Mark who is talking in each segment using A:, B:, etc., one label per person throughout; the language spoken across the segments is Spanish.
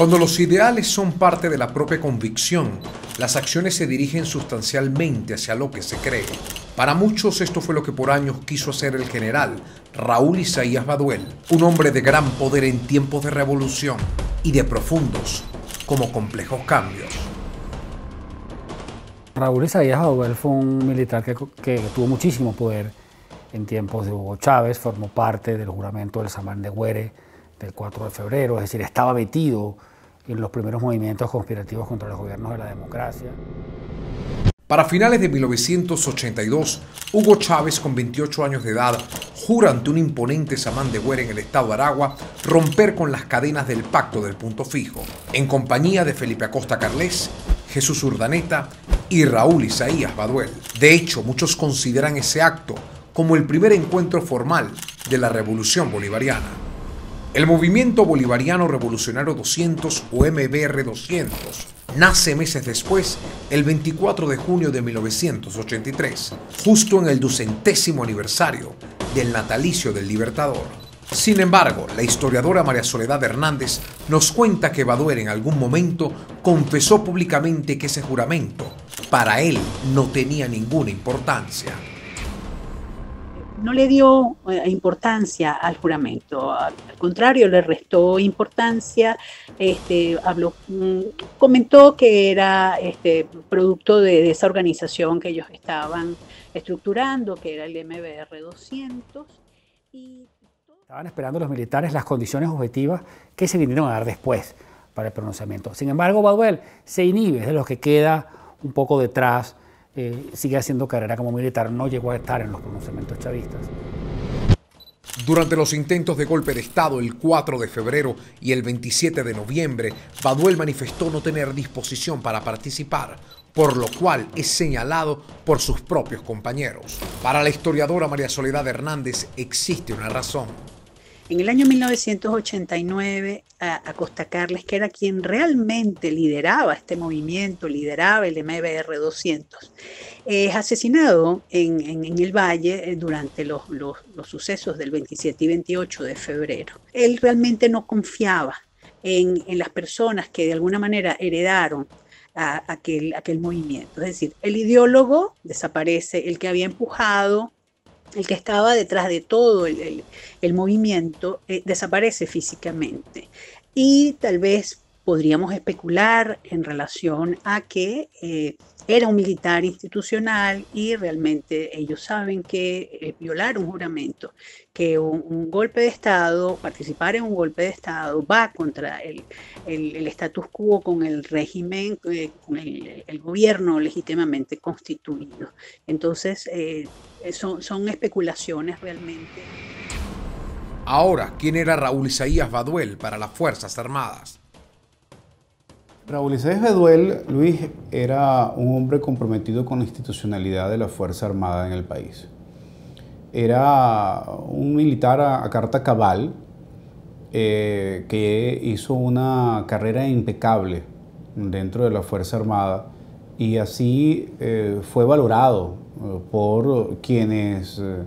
A: Cuando los ideales son parte de la propia convicción, las acciones se dirigen sustancialmente hacia lo que se cree. Para muchos esto fue lo que por años quiso hacer el general Raúl Isaías Baduel, un hombre de gran poder en tiempos de revolución y de profundos como complejos cambios.
B: Raúl Isaías Baduel fue un militar que, tuvo muchísimo poder en tiempos de Hugo Chávez, formó parte del juramento del Samán de Güere del 4 de febrero, es decir, estaba metido los primeros movimientos conspirativos contra los gobiernos de la democracia.
A: Para finales de 1982, Hugo Chávez, con 28 años de edad, jura ante un imponente samán de Güere en el estado de Aragua romper con las cadenas del pacto del punto fijo, en compañía de Felipe Acosta Carles, Jesús Urdaneta y Raúl Isaías Baduel. De hecho, muchos consideran ese acto como el primer encuentro formal de la Revolución Bolivariana. El Movimiento Bolivariano Revolucionario 200 o MBR 200 nace meses después, el 24 de junio de 1983, justo en el ducentésimo aniversario del natalicio del Libertador. Sin embargo, la historiadora María Soledad Hernández nos cuenta que Baduer en algún momento confesó públicamente que ese juramento para él no tenía ninguna importancia
C: no le dio eh, importancia al juramento, al, contrario, le restó importancia, este, habló, mm, comentó que era este, producto de, esa organización que ellos estaban estructurando, que era el MBR 200.
B: Estaban esperando los militares las condiciones objetivas que se vinieron a dar después para el pronunciamiento. Sin embargo, Baduel se inhibe, de los que queda un poco detrás eh, sigue haciendo carrera como militar, no llegó a estar en los pronunciamientos chavistas.
A: Durante los intentos de golpe de Estado el 4 de febrero y el 27 de noviembre, Baduel manifestó no tener disposición para participar, por lo cual es señalado por sus propios compañeros. Para la historiadora María Soledad Hernández existe una razón.
C: En el año 1989, Acosta Carles, que era quien realmente lideraba este movimiento, lideraba el MBR 200, es asesinado en, el Valle eh, durante los, sucesos del 27 y 28 de febrero. Él realmente no confiaba en, las personas que de alguna manera heredaron aquel movimiento. Es decir, el ideólogo desaparece, el que había empujado el que estaba detrás de todo el, movimiento, eh, desaparece físicamente. Y tal vez podríamos especular en relación a que eh, era un militar institucional y realmente ellos saben que eh, violar un juramento, que un, golpe de Estado, participar en un golpe de Estado va contra el, el, status quo con el régimen, con el, gobierno legítimamente constituido. Entonces, eh, son, son especulaciones realmente.
A: Ahora, ¿quién era Raúl Isaías Baduel para las Fuerzas Armadas?
D: Raúl Isaías Baduel, Luis, era un hombre comprometido con la institucionalidad de la Fuerza Armada en el país. Era un militar a, carta cabal eh, que hizo una carrera impecable dentro de la Fuerza Armada y así eh, fue valorado por quienes eh,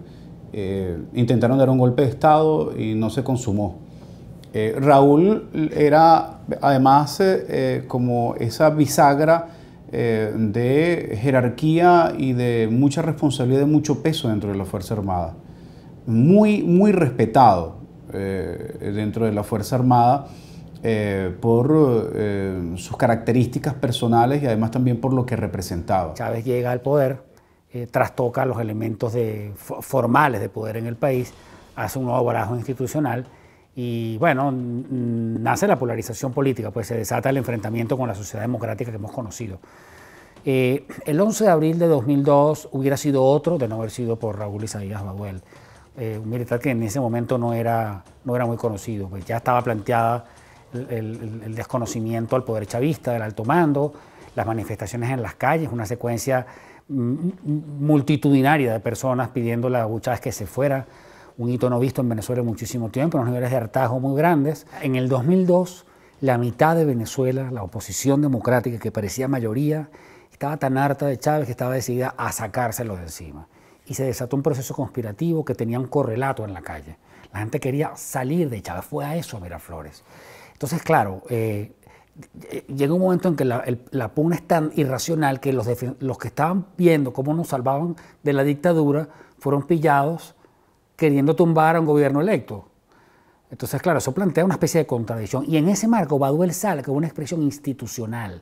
D: eh, intentaron dar un golpe de Estado y no se consumó. Eh, Raúl era además como esa bisagra de jerarquía y de mucha responsabilidad, de mucho peso dentro de la Fuerza Armada. Muy, muy respetado dentro de la Fuerza Armada. por sus características personales y además también por lo que representaba.
B: Chávez llega al poder eh, trastoca los elementos formales de poder en el país, hace un nuevo barajo institucional y bueno, nace la polarización política, pues se desata el enfrentamiento con la sociedad democrática que hemos conocido. Eh, el 11 de abril de 2002 hubiera sido otro de no haber sido por Raúl Isaías Baduel, eh, un militar que en ese momento no era, no era muy conocido, pues ya estaba planteada el, desconocimiento al poder chavista, del alto mando, las manifestaciones en las calles, una secuencia multitudinaria de personas pidiendo a Hugo que se fuera, un hito no visto en Venezuela en muchísimo tiempo, unos niveles de hartazgo muy grandes. En el 2002, la mitad de Venezuela, la oposición democrática que parecía mayoría, estaba tan harta de Chávez que estaba decidida a sacárselo de encima. Y se desató un proceso conspirativo que tenía un correlato en la calle. La gente quería salir de Chávez, fue a eso Miraflores. Entonces, claro, eh, llega un momento en que la, pugna es tan irracional que los que estaban viendo cómo nos salvaban de la dictadura fueron pillados queriendo tumbar a un gobierno electo. Entonces, claro, eso plantea una especie de contradicción. Y en ese marco, Baduel sale con una expresión institucional.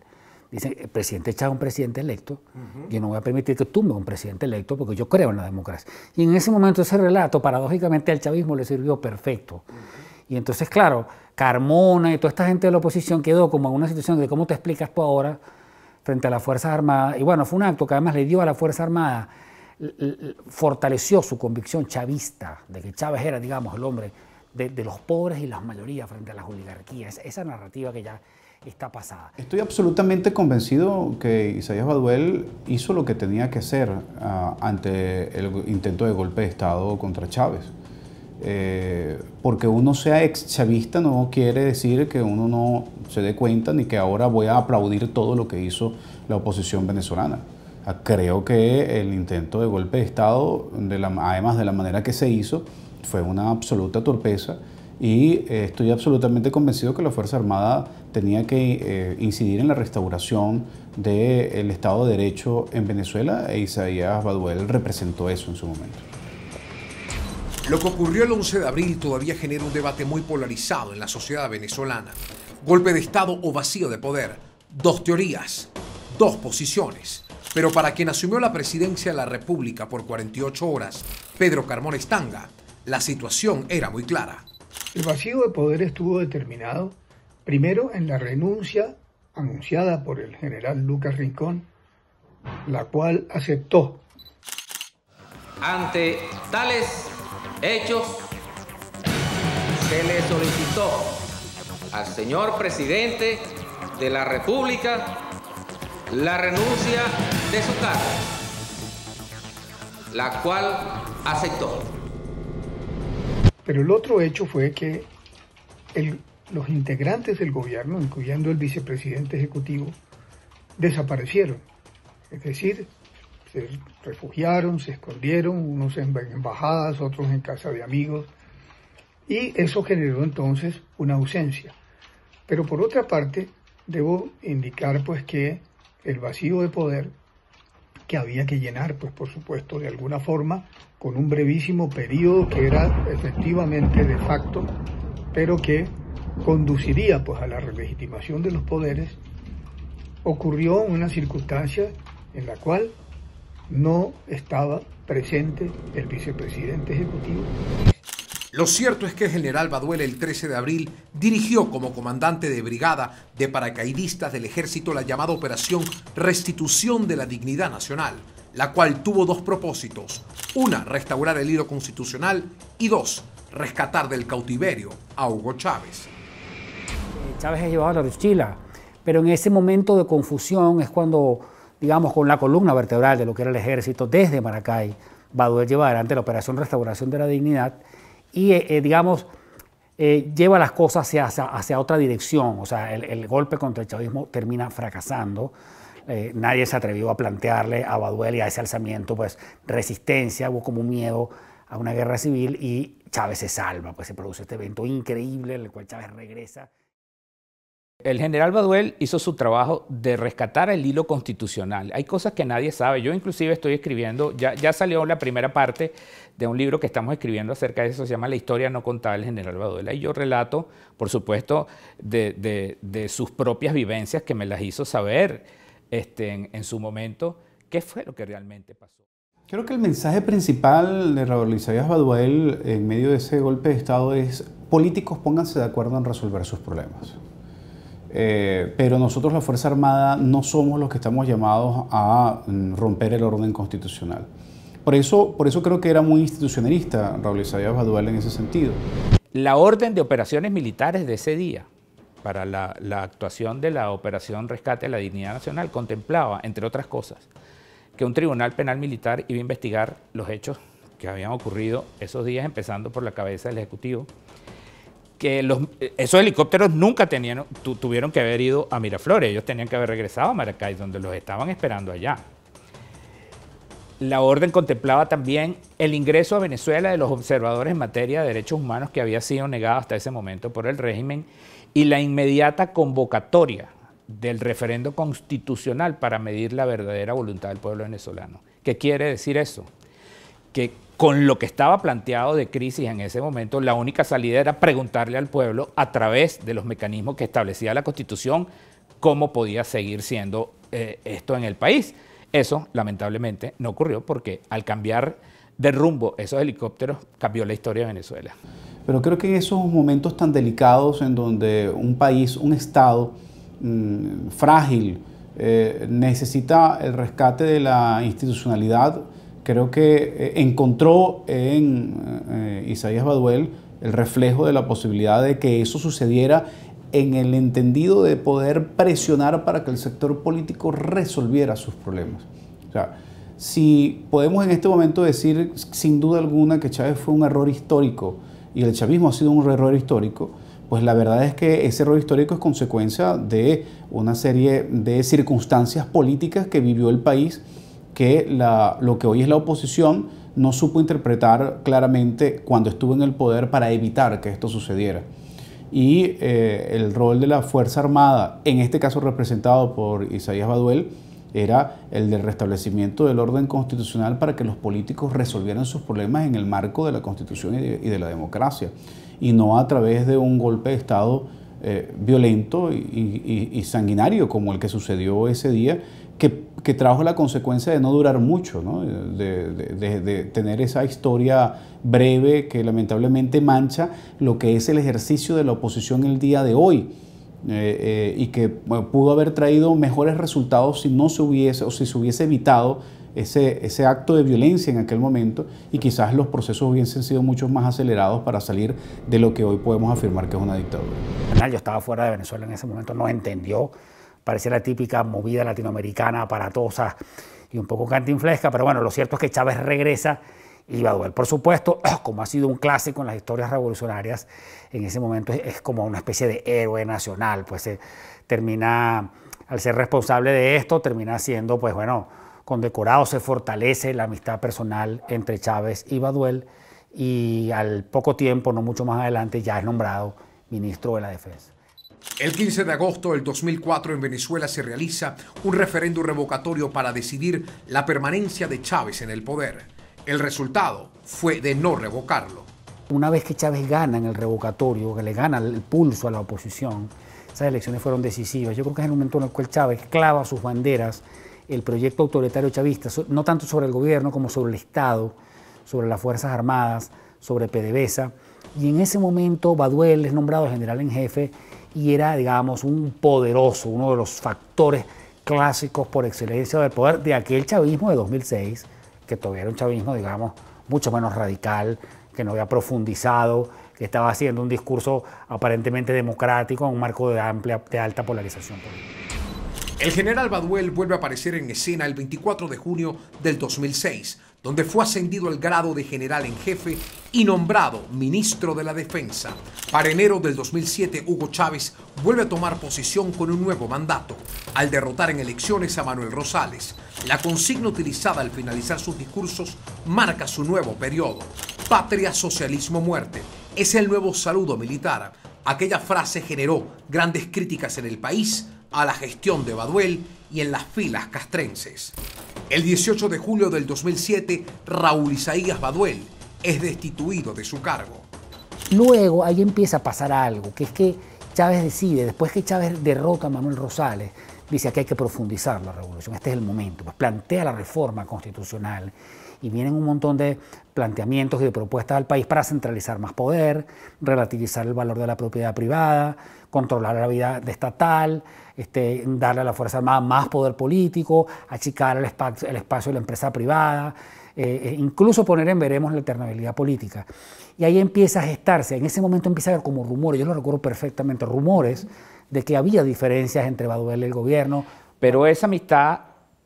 B: Dice, el presidente Chávez es un presidente electo, yo no voy a permitir que tumbe a un presidente electo porque yo creo en la democracia. Y en ese momento ese relato, paradójicamente, al chavismo le sirvió perfecto. Y entonces, claro, Carmona y toda esta gente de la oposición quedó como en una situación de cómo te explicas tú ahora frente a las Fuerzas Armadas. Y bueno, fue un acto que además le dio a la Fuerza Armada, fortaleció su convicción chavista, de que Chávez era, digamos, el hombre de, los pobres y las mayorías frente a las oligarquías. Esa narrativa que ya está pasada.
D: Estoy absolutamente convencido que Isaías Baduel hizo lo que tenía que hacer ah, ante el intento de golpe de Estado contra Chávez. Eh, porque uno sea ex chavista no quiere decir que uno no se dé cuenta ni que ahora voy a aplaudir todo lo que hizo la oposición venezolana. Ah, creo que el intento de golpe de Estado, además de la manera que se hizo, fue una absoluta torpeza y eh, estoy absolutamente convencido que la Fuerza Armada tenía que eh, incidir en la restauración del Estado de Derecho en Venezuela e Isaías Baduel representó eso en su momento.
A: Lo que ocurrió el 11 de abril todavía genera un debate muy polarizado en la sociedad venezolana. Golpe de Estado o vacío de poder. Dos teorías, dos posiciones. Pero para quien asumió la presidencia de la República por 48 horas, Pedro Carmón Estanga, la situación era muy clara.
E: El vacío de poder estuvo determinado primero en la renuncia anunciada por el general Lucas Rincón, la cual aceptó.
F: Ante tales hechos, se le solicitó al señor presidente de la República la renuncia de su cargo, la cual aceptó.
E: Pero el otro hecho fue que los integrantes del gobierno, incluyendo el vicepresidente ejecutivo, desaparecieron. Es decir, se refugiaron, se escondieron, unos en embajadas, otros en casa de amigos, y eso generó entonces una ausencia. Pero por otra parte, debo indicar pues que el vacío de poder que había que llenar, pues por supuesto, de alguna forma, con un brevísimo periodo que era efectivamente de facto, pero que conduciría pues a la relegitimación de los poderes, ocurrió una circunstancia en la cual no estaba presente el vicepresidente ejecutivo.
A: Lo cierto es que el general Baduel el 13 de abril dirigió como comandante de brigada de paracaidistas del ejército la llamada Operación Restitución de la Dignidad Nacional, la cual tuvo dos propósitos. Una, restaurar el hilo constitucional y dos, rescatar del cautiverio a Hugo Chávez.
B: Chávez ha llevado a la Chila, pero en ese momento de confusión es cuando, digamos, con la columna vertebral de lo que era el ejército desde Maracay, Baduel lleva adelante la Operación Restauración de la Dignidad y, eh, eh, digamos, eh, lleva las cosas hacia, hacia, otra dirección. O sea, el, golpe contra el chavismo termina fracasando. nadie se atrevió a plantearle a Baduel y a ese alzamiento, pues, resistencia, hubo como miedo a una guerra civil y Chávez se salva, pues se produce este evento increíble en el cual Chávez regresa.
G: El general Baduel hizo su trabajo de rescatar el hilo constitucional. Hay cosas que nadie sabe. Yo inclusive estoy escribiendo, ya, salió la primera parte de un libro que estamos escribiendo acerca de eso, se llama La historia no contada del general Baduel. Ahí yo relato, por supuesto, de, sus propias vivencias que me las hizo saber este, en, su momento, qué fue lo que realmente pasó.
D: Creo que el mensaje principal de Raúl Isaías Baduel en medio de ese golpe de Estado es políticos pónganse de acuerdo en resolver sus problemas. Eh, pero nosotros, la Fuerza Armada, no somos los que estamos llamados a mm, romper el orden constitucional. Por eso, por eso creo que era muy institucionalista Raúl Isaías Baduel en ese sentido.
G: La orden de operaciones militares de ese día para la, la actuación de la Operación Rescate de la Dignidad Nacional contemplaba, entre otras cosas, que un tribunal penal militar iba a investigar los hechos que habían ocurrido esos días, empezando por la cabeza del Ejecutivo, que los, esos helicópteros nunca tenían, tuvieron que haber ido a Miraflores, ellos tenían que haber regresado a Maracay, donde los estaban esperando allá. la orden contemplaba también el ingreso a Venezuela de los observadores en materia de derechos humanos que había sido negado hasta ese momento por el régimen y la inmediata convocatoria del referendo constitucional para medir la verdadera voluntad del pueblo venezolano. ¿Qué quiere decir eso? Que con lo que estaba planteado de crisis en ese momento, la única salida era preguntarle al pueblo a través de los mecanismos que establecía la Constitución cómo podía seguir siendo eh, esto en el país. Eso, lamentablemente, no ocurrió porque al cambiar de rumbo esos helicópteros, cambió la historia de Venezuela.
D: Pero creo que en esos momentos tan delicados en donde un país, un Estado mm, frágil, eh, necesita el rescate de la institucionalidad, creo que eh, encontró en eh, Isaías Baduel el reflejo de la posibilidad de que eso sucediera en el entendido de poder presionar para que el sector político resolviera sus problemas. O sea, si podemos en este momento decir sin duda alguna que Chávez fue un error histórico y el chavismo ha sido un error histórico, pues la verdad es que ese error histórico es consecuencia de una serie de circunstancias políticas que vivió el país que lo que hoy es la oposición no supo interpretar claramente cuando estuvo en el poder para evitar que esto sucediera. Y eh, el rol de la Fuerza Armada, en este caso representado por Isaías Baduel, era el del restablecimiento del orden constitucional para que los políticos resolvieran sus problemas en el marco de la Constitución y de, la democracia, y no a través de un golpe de Estado eh, violento y, sanguinario como el que sucedió ese día, que, trajo la consecuencia de no durar mucho, De, tener esa historia breve que lamentablemente mancha lo que es el ejercicio de la oposición el día de hoy. Eh, eh, y que pudo haber traído mejores resultados si no se hubiese o si se hubiese evitado ese, ese acto de violencia en aquel momento y quizás los procesos hubiesen sido mucho más acelerados para salir de lo que hoy podemos afirmar que es una dictadura.
B: Yo estaba fuera de Venezuela en ese momento, no entendió parecía la típica movida latinoamericana, aparatosa y un poco cantinflesca, pero bueno, lo cierto es que Chávez regresa y durar. Por supuesto, como ha sido un clásico en las historias revolucionarias, en ese momento es, como una especie de héroe nacional, pues se termina, al ser responsable de esto, termina siendo, pues bueno, condecorado, se fortalece la amistad personal entre Chávez y Baduel y al poco tiempo, no mucho más adelante, ya es nombrado ministro de la Defensa.
A: El 15 de agosto del 2004 en Venezuela se realiza un referendo revocatorio para decidir la permanencia de Chávez en el poder. El resultado fue de no revocarlo.
B: Una vez que Chávez gana en el revocatorio, que le gana el pulso a la oposición, esas elecciones fueron decisivas. Yo creo que es el momento en el cual Chávez clava sus banderas, el proyecto autoritario chavista, no tanto sobre el gobierno como sobre el Estado, sobre las Fuerzas Armadas, sobre PDVSA. Y en ese momento Baduel es nombrado general en jefe y era, digamos, un poderoso, uno de los factores clásicos por excelencia del poder de aquel chavismo de 2006, que todavía era un chavismo, digamos, mucho menos radical, que no había profundizado, que estaba haciendo un discurso aparentemente democrático en un marco de, amplia, de alta polarización política.
A: El general Baduel vuelve a aparecer en escena el 24 de junio del 2006, donde fue ascendido al grado de general en jefe y nombrado ministro de la Defensa. Para enero del 2007, Hugo Chávez vuelve a tomar posición con un nuevo mandato, al derrotar en elecciones a Manuel Rosales. La consigna utilizada al finalizar sus discursos marca su nuevo periodo. Patria, socialismo, muerte. Es el nuevo saludo militar. Aquella frase generó grandes críticas en el país, a la gestión de Baduel y en las filas castrenses. El 18 de julio del 2007, Raúl Isaías Baduel es destituido de su cargo.
B: Luego ahí empieza a pasar algo, que es que Chávez decide, después que Chávez derrota a Manuel Rosales, dice que hay que profundizar la revolución, este es el momento, pues plantea la reforma constitucional y vienen un montón de planteamientos y de propuestas al país para centralizar más poder, relativizar el valor de la propiedad privada, controlar la vida estatal, este, darle a la Fuerza Armada más poder político, achicar el espacio, el espacio de la empresa privada, eh, eh, incluso poner en veremos la alternabilidad política. Y ahí empieza a gestarse, en ese momento empieza a haber como rumores, yo lo recuerdo perfectamente, rumores de que había diferencias entre Baduel y el gobierno.
G: Pero esa amistad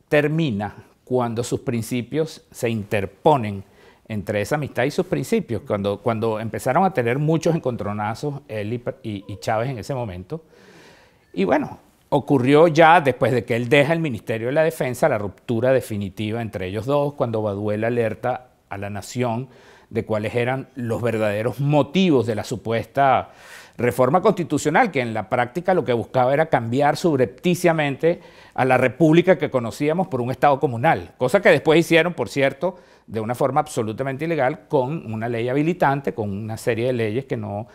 G: termina cuando sus principios se interponen entre esa amistad y sus principios, cuando, cuando empezaron a tener muchos encontronazos él y, y Chávez en ese momento. Y bueno, ocurrió ya después de que él deja el Ministerio de la Defensa la ruptura definitiva entre ellos dos, cuando Baduel alerta a la nación de cuáles eran los verdaderos motivos de la supuesta reforma constitucional, que en la práctica lo que buscaba era cambiar subrepticiamente a la república que conocíamos por un Estado comunal, cosa que después hicieron, por cierto, de una forma absolutamente ilegal, con una ley habilitante, con una serie de leyes que no,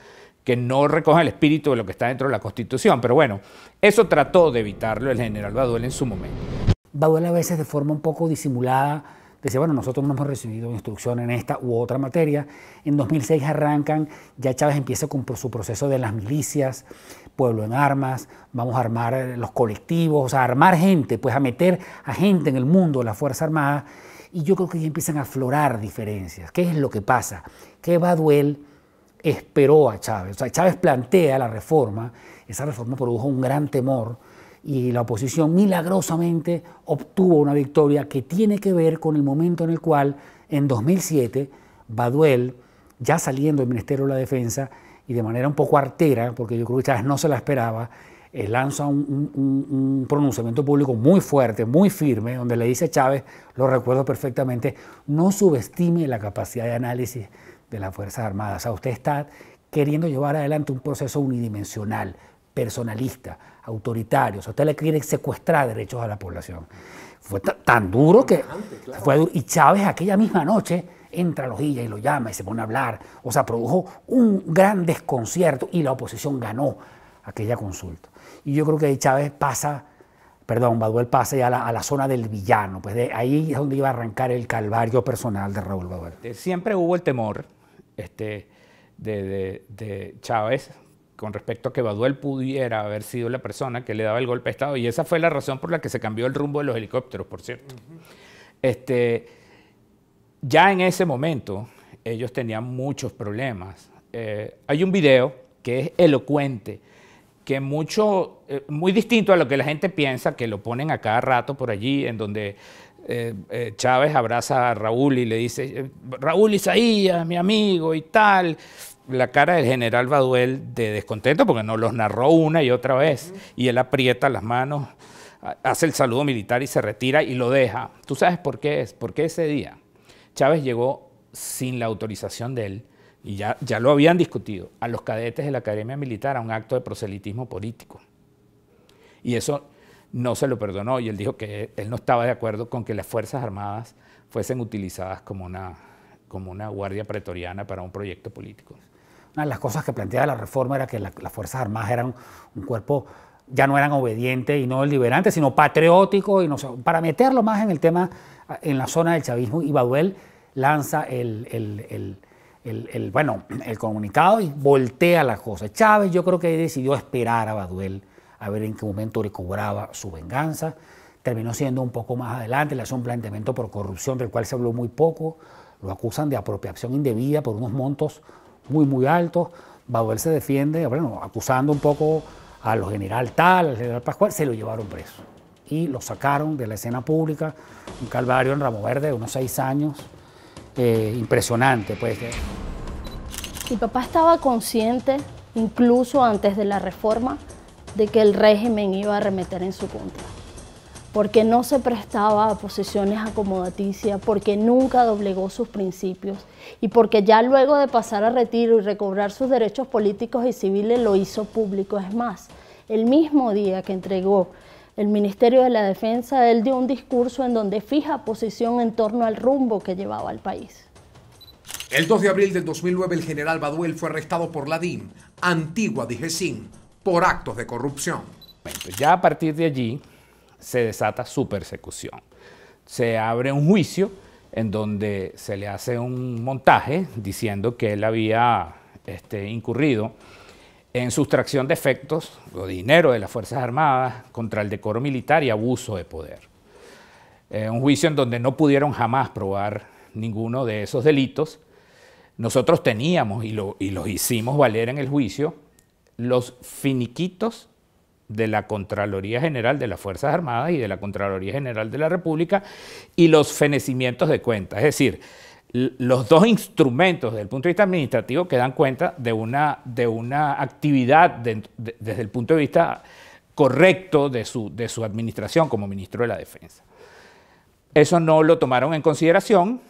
G: que no recogen el espíritu de lo que está dentro de la Constitución. Pero bueno, eso trató de evitarlo el general Baduel en su momento.
B: Baduel a veces de forma un poco disimulada decía, bueno, nosotros no hemos recibido instrucción en esta u otra materia. En 2006 arrancan, ya Chávez empieza con su proceso de las milicias, pueblo en armas, vamos a armar eh, los colectivos, a armar gente, pues a meter a gente en el mundo de la Fuerza Armada. Y yo creo que ya empiezan a aflorar diferencias. ¿Qué es lo que pasa? Que Baduel esperó a Chávez. O sea, Chávez plantea la reforma, esa reforma produjo un gran temor y la oposición milagrosamente obtuvo una victoria que tiene que ver con el momento en el cual, en 2007, Baduel, ya saliendo del Ministerio de la Defensa y de manera un poco artera, porque yo creo que Chávez no se la esperaba, eh, lanza un, un, pronunciamiento público muy fuerte, muy firme, donde le dice a Chávez, lo recuerdo perfectamente, no subestime la capacidad de análisis de las Fuerzas Armadas. O sea, usted está queriendo llevar adelante un proceso unidimensional, personalista, autoritario. O sea, usted le quiere secuestrar derechos a la población. Fue tan duro que fue y Chávez aquella misma noche entra a Lojilla y lo llama y se pone a hablar. O sea, produjo un gran desconcierto y la oposición ganó aquella consulta. Y yo creo que Chávez pasa, perdón, Baduel pasa ya a la, zona del villano, pues de ahí es donde iba a arrancar el calvario personal de Raúl Baduel.
G: Siempre hubo el temor este, de, de, Chávez con respecto a que Baduel pudiera haber sido la persona que le daba el golpe de Estado, y esa fue la razón por la que se cambió el rumbo de los helicópteros, por cierto. este, ya en ese momento ellos tenían muchos problemas. Eh, hay un video que es elocuente que mucho, eh, muy distinto a lo que la gente piensa, que lo ponen a cada rato por allí, en donde eh, eh, Chávez abraza a Raúl y le dice, Raúl Isaías, mi amigo y tal. La cara del general Baduel de descontento porque no los narró una y otra vez. Y él aprieta las manos, hace el saludo militar y se retira y lo deja. ¿Tú sabes por qué es? Porque ese día Chávez llegó sin la autorización de él y ya, ya lo habían discutido, a los cadetes de la Academia Militar a un acto de proselitismo político. Y eso no se lo perdonó y él dijo que él no estaba de acuerdo con que las Fuerzas Armadas fuesen utilizadas como una, como una guardia pretoriana para un proyecto político.
B: Una de las cosas que planteaba la reforma era que las Fuerzas Armadas eran un cuerpo, ya no eran obedientes y no deliberantes, sino patriótico, y no, para meterlo más en el tema, en la zona del chavismo, y Baduel lanza el, el el, bueno, el comunicado y voltea la cosa. Chávez yo creo que decidió esperar a Baduel a ver en qué momento recobraba su venganza. Terminó siendo un poco más adelante, le hace un planteamiento por corrupción del cual se habló muy poco. Lo acusan de apropiación indebida por unos montos muy, muy altos. Baduel se defiende, bueno, acusando un poco a los general tal, al general Pascual, se lo llevaron preso. Y lo sacaron de la escena pública, un calvario en Ramo Verde de unos seis años, eh, impresionante. Pues.
H: Mi papá estaba consciente, incluso antes de la reforma, de que el régimen iba a remeter en su contra, porque no se prestaba a posiciones acomodaticias, porque nunca doblegó sus principios y porque ya luego de pasar a retiro y recobrar sus derechos políticos y civiles lo hizo público. Es más, el mismo día que entregó el Ministerio de la Defensa, él dio un discurso en donde fija posición en torno al rumbo que llevaba el país.
A: El 2 de abril del 2009 el general Baduel fue arrestado por la DIM, antigua DIGESIN, por actos de corrupción.
G: Ya a partir de allí se desata su persecución. Se abre un juicio en donde se le hace un montaje diciendo que él había este, incurrido en sustracción de efectos o dinero de las Fuerzas Armadas contra el decoro militar y abuso de poder. Eh, un juicio en donde no pudieron jamás probar ninguno de esos delitos. Nosotros teníamos, y y los hicimos valer en el juicio, los finiquitos de la Contraloría General de las Fuerzas Armadas y de la Contraloría General de la República y los fenecimientos de cuentas. Es decir, los dos instrumentos desde el punto de vista administrativo que dan cuenta de una, de una actividad desde el punto de vista correcto de su, de su administración como ministro de la Defensa. Eso no lo tomaron en consideración,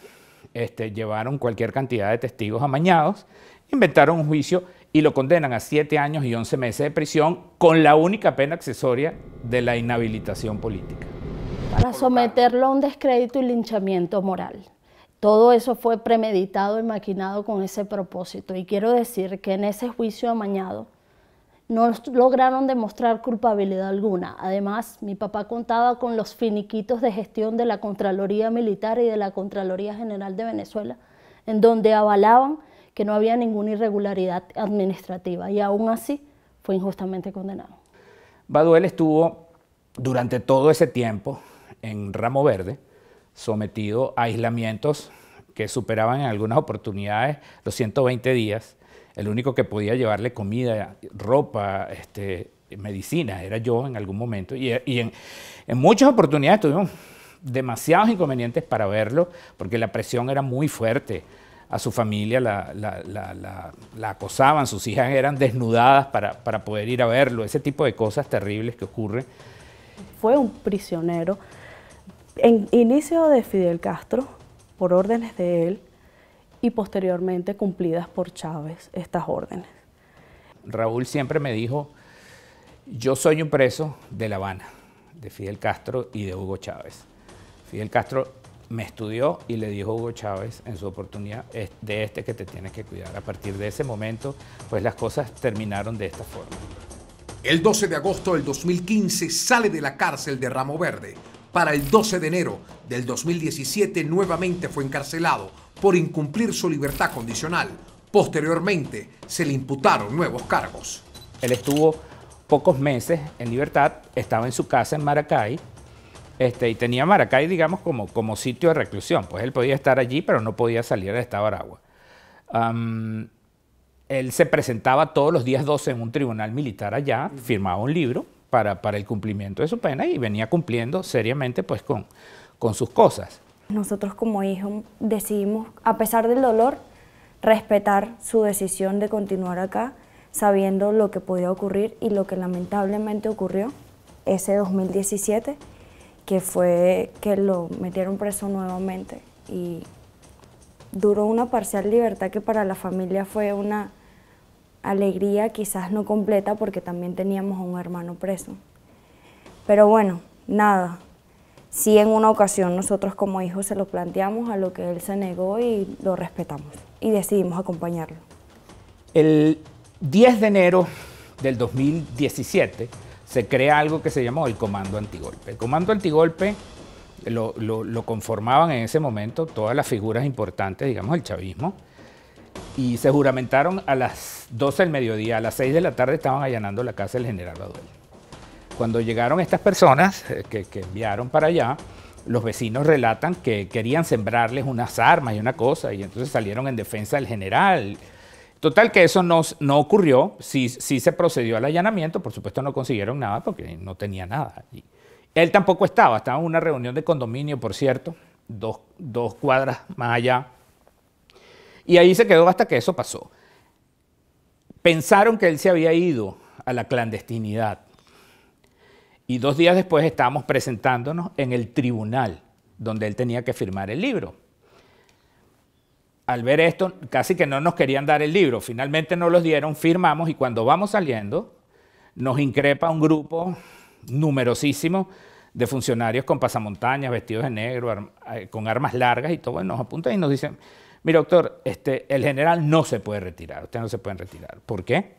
G: este, llevaron cualquier cantidad de testigos amañados, inventaron un juicio y lo condenan a siete años y once meses de prisión con la única pena accesoria de la inhabilitación política.
H: Para someterlo a un descrédito y linchamiento moral. Todo eso fue premeditado y maquinado con ese propósito. Y quiero decir que en ese juicio amañado no lograron demostrar culpabilidad alguna. Además, mi papá contaba con los finiquitos de gestión de la Contraloría Militar y de la Contraloría General de Venezuela, en donde avalaban que no había ninguna irregularidad administrativa y aún así fue injustamente condenado.
G: Baduel estuvo durante todo ese tiempo en Ramo Verde, sometido a aislamientos que superaban en algunas oportunidades los 120 días. El único que podía llevarle comida, ropa, este, medicina era yo en algún momento. Y, en, en, muchas oportunidades tuvimos demasiados inconvenientes para verlo porque la presión era muy fuerte. A su familia la, la, acosaban, sus hijas eran desnudadas para, para poder ir a verlo, ese tipo de cosas terribles que ocurren.
I: Fue un prisionero en inicio de Fidel Castro, por órdenes de él, y posteriormente cumplidas por Chávez estas órdenes.
G: Raúl siempre me dijo, yo soy un preso de La Habana, de Fidel Castro y de Hugo Chávez. Fidel Castro me estudió y le dijo Hugo Chávez en su oportunidad, de este que te tienes que cuidar. A partir de ese momento, pues las cosas terminaron de esta forma.
A: El 12 de agosto del 2015 sale de la cárcel de Ramo Verde para el 12 de enero del 2017 nuevamente fue encarcelado por incumplir su libertad condicional. Posteriormente se le imputaron nuevos cargos.
G: Él estuvo pocos meses en libertad, estaba en su casa en Maracay este, y tenía Maracay, digamos, como, como sitio de reclusión. Pues él podía estar allí, pero no podía salir de Estado de Aragua. él se presentaba todos los días 12 en un tribunal militar allá, firmaba un libro para, el cumplimiento de su pena y venía cumpliendo seriamente pues con, con sus cosas.
J: Nosotros como hijos decidimos, a pesar del dolor, respetar su decisión de continuar acá, sabiendo lo que podía ocurrir y lo que lamentablemente ocurrió ese 2017, que fue que lo metieron preso nuevamente y duró una parcial libertad que para la familia fue una alegría quizás no completa porque también teníamos a un hermano preso. Pero bueno, nada, sí en una ocasión nosotros como hijos se lo planteamos a lo que él se negó y lo respetamos y decidimos acompañarlo.
G: El 10 de enero del 2017 se crea algo que se llamó el Comando Antigolpe. El Comando Antigolpe lo, conformaban en ese momento todas las figuras importantes, digamos, del chavismo, y se juramentaron a las 12 del mediodía, a las 6 de la tarde estaban allanando la casa del general Baduel. Cuando llegaron estas personas eh, que, enviaron para allá, los vecinos relatan que querían sembrarles unas armas y una cosa, y entonces salieron en defensa del general. Total que eso no, no ocurrió, sí, sí, se procedió al allanamiento, por supuesto no consiguieron nada porque no tenía nada allí. Él tampoco estaba, estaba en una reunión de condominio, por cierto, dos, dos cuadras más allá y ahí se quedó hasta que eso pasó. Pensaron que él se había ido a la clandestinidad. Y dos días después estábamos presentándonos en el tribunal donde él tenía que firmar el libro. Al ver esto, casi que no nos querían dar el libro. Finalmente nos los dieron, firmamos y cuando vamos saliendo, nos increpa un grupo numerosísimo de funcionarios con pasamontañas, vestidos de negro, eh, con armas largas y todo, nos apuntan y nos dicen, Mire, doctor, este, el general no se puede retirar, usted no se puede retirar. ¿Por qué?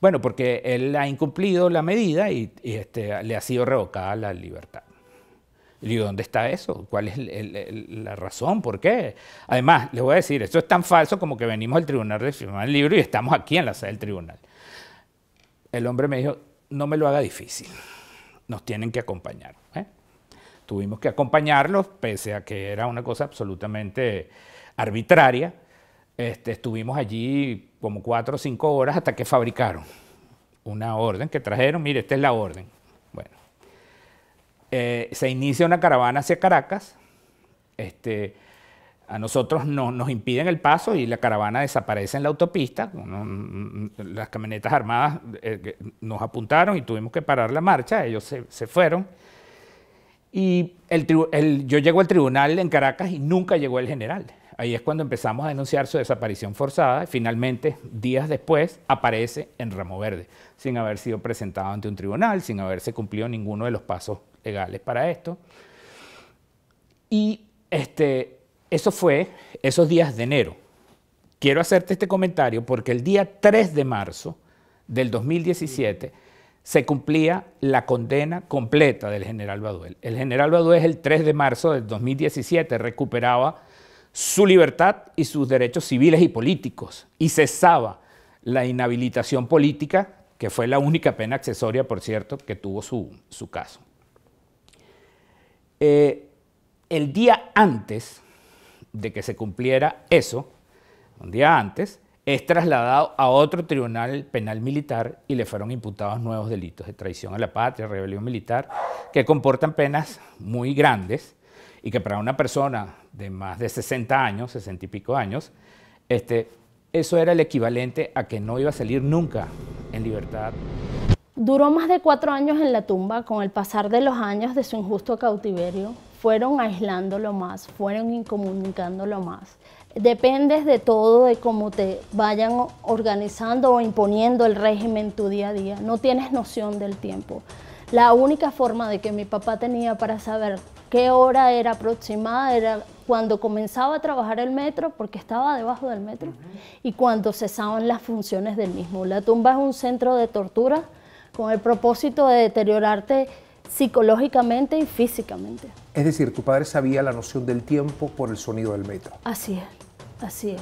G: Bueno, porque él ha incumplido la medida y, este, le ha sido revocada la libertad. Y ¿dónde está eso? ¿Cuál es la razón? ¿Por qué? Además, les voy a decir, esto es tan falso como que venimos al tribunal de firmar el libro y estamos aquí en la sede del tribunal. El hombre me dijo, no me lo haga difícil, nos tienen que acompañar. ¿eh? Tuvimos que acompañarlos, pese a que era una cosa absolutamente arbitraria. Este, estuvimos allí como cuatro o cinco horas hasta que fabricaron una orden que trajeron, mire, esta es la orden. Eh, se inicia una caravana hacia Caracas. Este, A nosotros no, nos impiden el paso y la caravana desaparece en la autopista. Las camionetas armadas eh, nos apuntaron y tuvimos que parar la marcha, ellos se, fueron. Y yo llego al tribunal en Caracas y nunca llegó el general. Ahí es cuando empezamos a denunciar su desaparición forzada y finalmente, días después, aparece en Ramo Verde, sin haber sido presentado ante un tribunal, sin haberse cumplido ninguno de los pasos legales para esto. Y este, eso fue esos días de enero. Quiero hacerte este comentario porque el día 3 de marzo del 2017 se cumplía la condena completa del general Baduel. El general Baduel el 3 de marzo del 2017 recuperaba su libertad y sus derechos civiles y políticos y cesaba la inhabilitación política, que fue la única pena accesoria, por cierto, que tuvo su, caso. Eh, el día antes de que se cumpliera eso, un día antes, es trasladado a otro tribunal penal militar y le fueron imputados nuevos delitos de traición a la patria, rebelión militar, que comportan penas muy grandes y que para una persona de más de 60 años, 60 y pico años, este, eso era el equivalente a que no iba a salir nunca en libertad.
H: Duró más de cuatro años en la tumba, con el pasar de los años de su injusto cautiverio, fueron aislándolo más, fueron incomunicándolo más dependes de todo, de cómo te vayan organizando o imponiendo el régimen en tu día a día. No tienes noción del tiempo. La única forma de que mi papá tenía para saber qué hora era aproximada era cuando comenzaba a trabajar el metro, porque estaba debajo del metro, y cuando cesaban las funciones del mismo. La tumba es un centro de tortura con el propósito de deteriorarte psicológicamente y físicamente.
A: Es decir, tu padre sabía la noción del tiempo por el sonido del metro.
H: Así es, así es.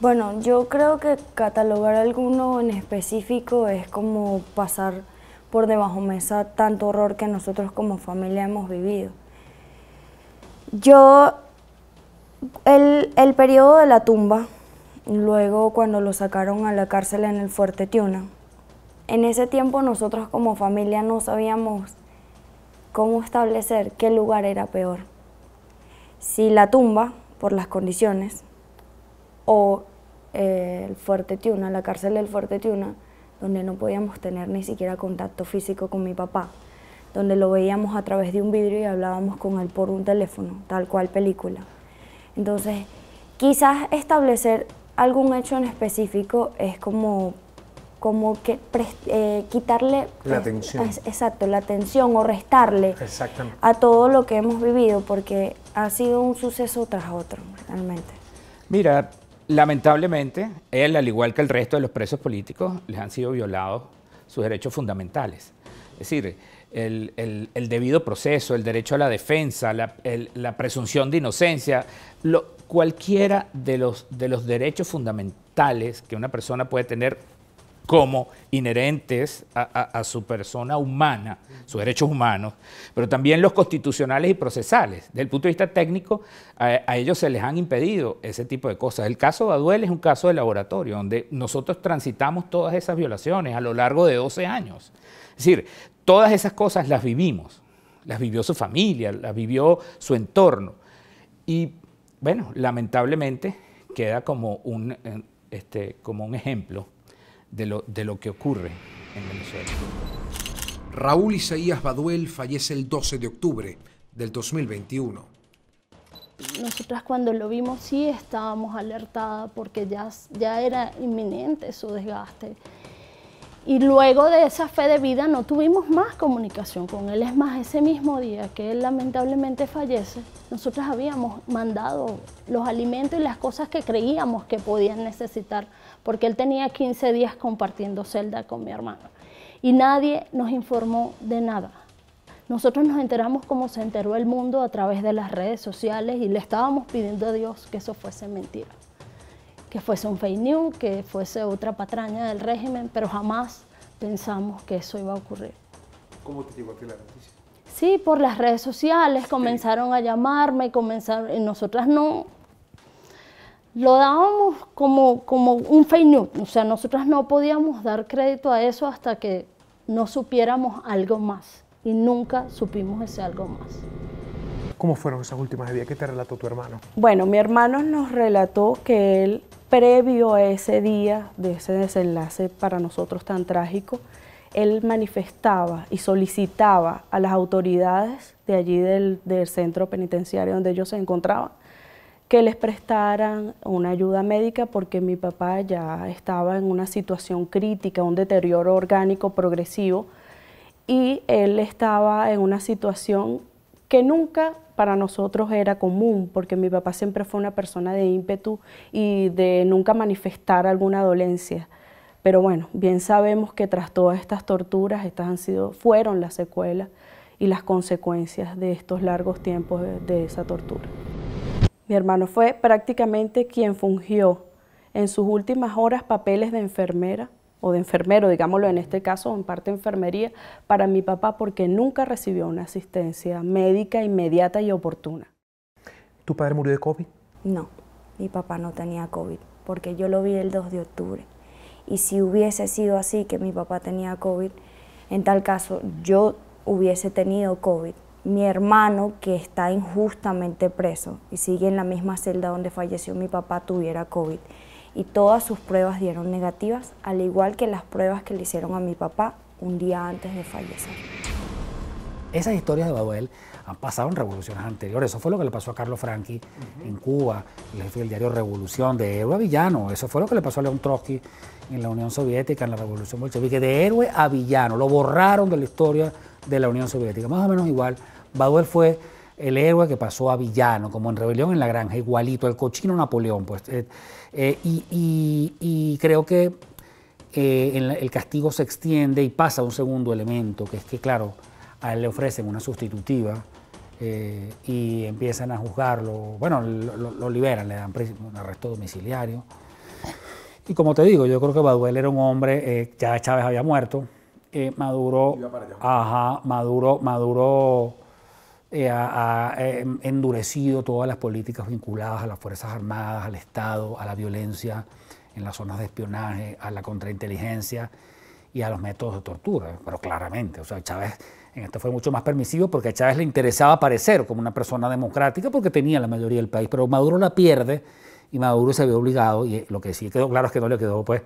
J: Bueno, yo creo que catalogar alguno en específico es como pasar por debajo mesa tanto horror que nosotros como familia hemos vivido. Yo, el, el periodo de la tumba, luego cuando lo sacaron a la cárcel en el Fuerte Tiuna, en ese tiempo nosotros como familia no sabíamos cómo establecer qué lugar era peor. Si la tumba, por las condiciones, o eh, el Fuerte Tiuna, la cárcel del Fuerte Tiuna, donde no podíamos tener ni siquiera contacto físico con mi papá, donde lo veíamos a través de un vidrio y hablábamos con él por un teléfono, tal cual película. Entonces, quizás establecer algún hecho en específico es como como que eh, quitarle
A: la atención.
J: exacto, la atención o restarle a todo lo que hemos vivido porque ha sido un suceso tras otro realmente.
G: Mira, lamentablemente, él, al igual que el resto de los presos políticos, les han sido violados sus derechos fundamentales. Es decir, el, debido proceso, el derecho a la defensa, la, la presunción de inocencia, lo, cualquiera de los, de los derechos fundamentales que una persona puede tener como inherentes a, su persona humana, sus derechos humanos, pero también los constitucionales y procesales. Desde el punto de vista técnico, a, ellos se les han impedido ese tipo de cosas. El caso de Aduel es un caso de laboratorio, donde nosotros transitamos todas esas violaciones a lo largo de 12 años. Es decir, todas esas cosas las vivimos, las vivió su familia, las vivió su entorno. Y bueno, lamentablemente queda como un, eh, este, como un ejemplo de lo, de lo que ocurre en Venezuela.
A: Raúl Isaías Baduel fallece el 12 de octubre del 2021.
H: Nosotras cuando lo vimos sí estábamos alertadas porque ya, ya era inminente su desgaste. Y luego de esa fe de vida no tuvimos más comunicación con él. Es más, ese mismo día que él lamentablemente fallece, nosotros habíamos mandado los alimentos y las cosas que creíamos que podían necesitar porque él tenía 15 días compartiendo celda con mi hermano y nadie nos informó de nada. Nosotros nos enteramos como se enteró el mundo a través de las redes sociales y le estábamos pidiendo a Dios que eso fuese mentira, que fuese un fake news, que fuese otra patraña del régimen, pero jamás pensamos que eso iba a ocurrir.
A: ¿Cómo te llegó a ti la noticia?
H: Sí, por las redes sociales comenzaron a llamarme, comenzaron, y nosotras no, lo dábamos como, como un fake news. O sea, nosotros no podíamos dar crédito a eso hasta que no supiéramos algo más. Y nunca supimos ese algo más.
K: ¿Cómo fueron esas últimas días? ¿Qué te relató tu hermano?
I: Bueno, mi hermano nos relató que él, previo a ese día, de ese desenlace para nosotros tan trágico, él manifestaba y solicitaba a las autoridades de allí del, del centro penitenciario donde ellos se encontraban que les prestaran una ayuda médica porque mi papá ya estaba en una situación crítica, un deterioro orgánico progresivo y él estaba en una situación que nunca para nosotros era común, porque mi papá siempre fue una persona de ímpetu y de nunca manifestar alguna dolencia. Pero bueno, bien sabemos que tras todas estas torturas, estas han sido, fueron las secuelas y las consecuencias de estos largos tiempos de, de esa tortura. Mi hermano fue prácticamente quien fungió en sus últimas horas papeles de enfermera o de enfermero, digámoslo en este caso, en parte enfermería, para mi papá porque nunca recibió una asistencia médica inmediata y oportuna.
K: ¿Tu padre murió de COVID?
J: No, mi papá no tenía COVID, porque yo lo vi el 2 de octubre. Y si hubiese sido así, que mi papá tenía COVID, en tal caso yo hubiese tenido COVID mi hermano, que está injustamente preso y sigue en la misma celda donde falleció mi papá, tuviera COVID. Y todas sus pruebas dieron negativas, al igual que las pruebas que le hicieron a mi papá un día antes de fallecer.
B: Esas historias de Baduel han pasado en revoluciones anteriores. Eso fue lo que le pasó a Carlos Franchi en Cuba, el jefe del diario Revolución, de héroe a villano. Eso fue lo que le pasó a León Trotsky en la Unión Soviética, en la Revolución Bolchevique, de héroe a villano. Lo borraron de la historia de la Unión Soviética. Más o menos igual, Baduel fue el héroe que pasó a villano, como en Rebelión en la Granja, igualito, el cochino Napoleón. Pues, eh, eh, y, creo que eh, el castigo se extiende y pasa a un segundo elemento, que es que, claro, a él le ofrecen una sustitutiva y empiezan a juzgarlo, bueno, lo, liberan, le dan un arresto domiciliario. Y como te digo, yo creo que Baduel era un hombre, ya Chávez había muerto, Maduro, ajá, Maduro, Maduro eh, ha, em, endurecido todas las políticas vinculadas a las Fuerzas Armadas, al Estado, a la violencia en las zonas de espionaje, a la contrainteligencia y a los métodos de tortura. Pero claramente, o sea, Chávez en esto fue mucho más permisivo porque a Chávez le interesaba aparecer como una persona democrática porque tenía la mayoría del país, pero Maduro la pierde y Maduro se ve obligado, y lo que sí quedó claro es que no le quedó pues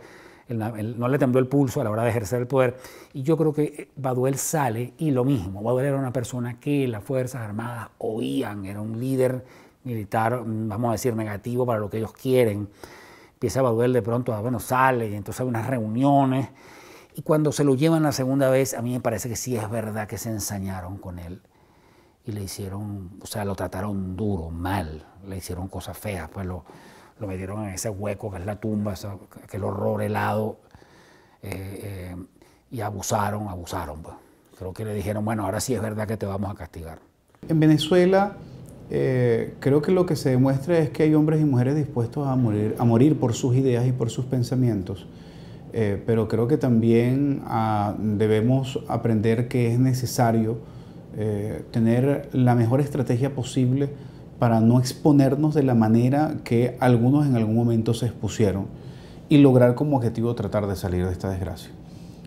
B: no le tembló el pulso a la hora de ejercer el poder. Y yo creo que eh, Baduel sale y lo mismo. Baduel era una persona que las Fuerzas Armadas oían, era un líder militar, mm, vamos a decir, negativo para lo que ellos quieren. Empieza Baduel de pronto, bueno, sale y entonces hay unas reuniones. Y cuando se lo llevan la segunda vez, a mí me parece que sí es verdad que se ensañaron con él. Y le hicieron, o sea, lo trataron duro, mal, le hicieron cosas feas, pues lo, lo metieron en ese hueco que es la tumba, aquel horror helado, eh, eh, y abusaron, abusaron. Pues. Creo que le dijeron, bueno, ahora sí es verdad que te vamos a castigar.
D: En Venezuela, eh, creo que lo que se demuestra es que hay hombres y mujeres dispuestos a morir, a morir por sus ideas y por sus pensamientos. pero creo que también ah, debemos aprender que es necesario tener la mejor estrategia posible para no exponernos de la manera que algunos en algún momento se expusieron y lograr como objetivo tratar de salir de esta desgracia.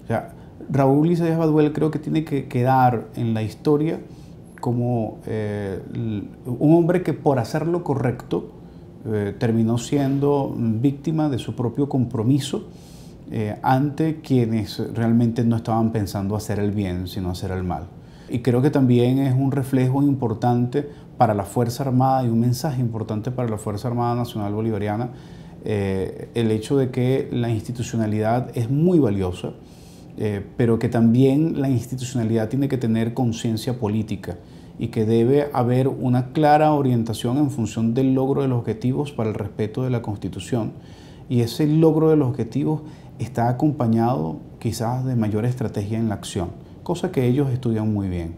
D: O sea, Raúl Isaías Baduel creo que tiene que quedar en la historia como eh, un hombre que por hacer lo correcto eh, terminó siendo víctima de su propio compromiso eh, ante quienes realmente no estaban pensando hacer el bien, sino hacer el mal. Y creo que también es un reflejo importante para la Fuerza Armada y un mensaje importante para la Fuerza Armada Nacional Bolivariana, eh, el hecho de que la institucionalidad es muy valiosa, eh, pero que también la institucionalidad tiene que tener conciencia política y que debe haber una clara orientación en función del logro de los objetivos para el respeto de la Constitución. Y ese logro de los objetivos está acompañado quizás de mayor estrategia en la acción, cosa que ellos estudian muy bien.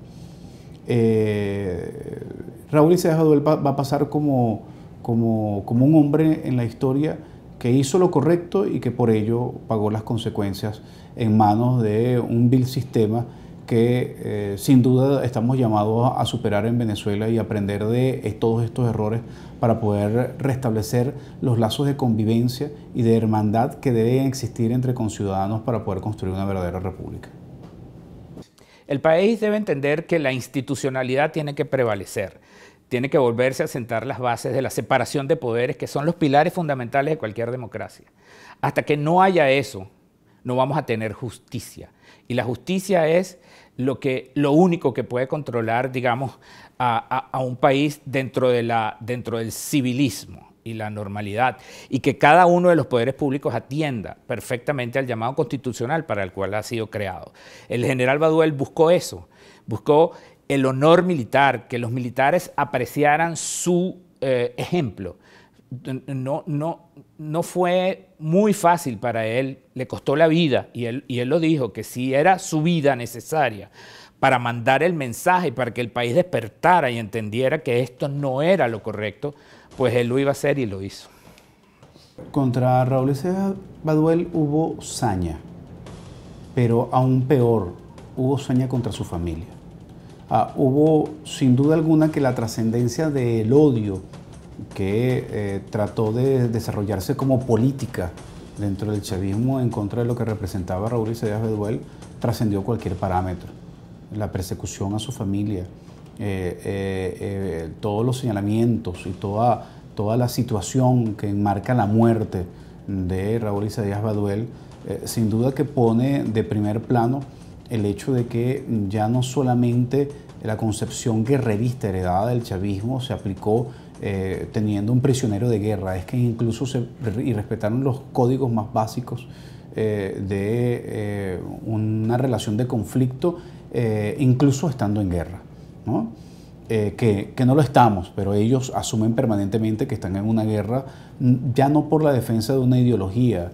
D: Eh, Raúl Iseas va, va a pasar como, como, como un hombre en la historia que hizo lo correcto y que por ello pagó las consecuencias en manos de un vil sistema que eh, sin duda estamos llamados a superar en Venezuela y aprender de todos estos errores para poder restablecer los lazos de convivencia y de hermandad que deben existir entre conciudadanos para poder construir una verdadera república.
G: El país debe entender que la institucionalidad tiene que prevalecer tiene que volverse a sentar las bases de la separación de poderes, que son los pilares fundamentales de cualquier democracia. Hasta que no haya eso, no vamos a tener justicia. Y la justicia es lo, que, lo único que puede controlar, digamos, a, un país dentro, de dentro del civilismo y la normalidad, y que cada uno de los poderes públicos atienda perfectamente al llamado constitucional para el cual ha sido creado. El general Baduel buscó eso, buscó el honor militar, que los militares apreciaran su eh, ejemplo. No, no, no fue muy fácil para él, le costó la vida, y él, y él lo dijo, que si era su vida necesaria para mandar el mensaje, para que el país despertara y entendiera que esto no era lo correcto, pues él lo iba a hacer y lo hizo.
D: Contra Raúl Eceja Baduel hubo saña, pero aún peor, hubo saña contra su familia. Ah, hubo sin duda alguna que la trascendencia del odio que eh, trató de desarrollarse como política dentro del chavismo en contra de lo que representaba Raúl Izaías Beduel trascendió cualquier parámetro. La persecución a su familia, todos los señalamientos y toda, toda la situación que enmarca la muerte de Raúl Izaías Baduel, sin duda que pone de primer plano el hecho de que ya no solamente la concepción guerrerista heredada del chavismo se aplicó eh, teniendo un prisionero de guerra, es que incluso se y respetaron los códigos más básicos eh, de eh, una relación de conflicto, incluso estando en guerra. Que, que, no lo estamos, pero ellos asumen permanentemente que están en una guerra, ya no por la defensa de una ideología,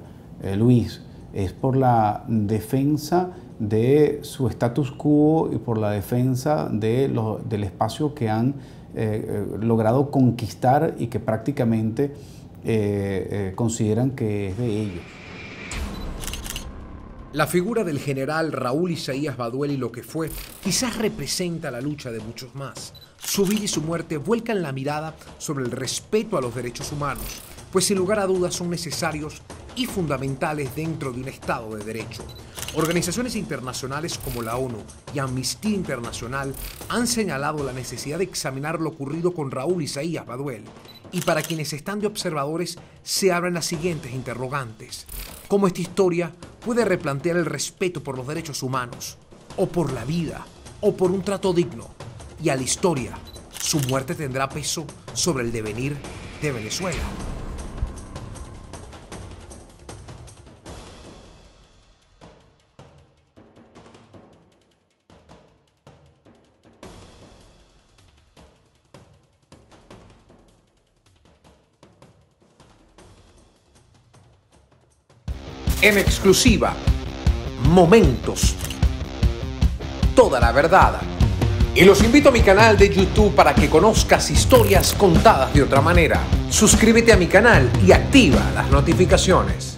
D: Luis, es por la defensa de su status quo y por la defensa de del espacio que han eh, eh, logrado conquistar y que prácticamente eh, consideran que es de ellos.
A: La figura del general Raúl Isaías Baduel y lo que fue quizás representa la lucha de muchos más. Su vida y su muerte vuelcan la mirada sobre el respeto a los derechos humanos, pues sin lugar a dudas son necesarios y fundamentales dentro de un Estado de Derecho. Organizaciones internacionales como la ONU y Amnistía Internacional han señalado la necesidad de examinar lo ocurrido con Raúl Isaías Baduel y para quienes están de observadores se abren las siguientes interrogantes. ¿Cómo esta historia puede replantear el respeto por los derechos humanos, o por la vida, o por un trato digno? Y a la historia, ¿su muerte tendrá peso sobre el devenir de Venezuela? En exclusiva momentos, toda la verdad. Y los invito a mi canal de YouTube para que conozcas historias contadas de otra manera. Suscríbete a mi canal y activa las notificaciones.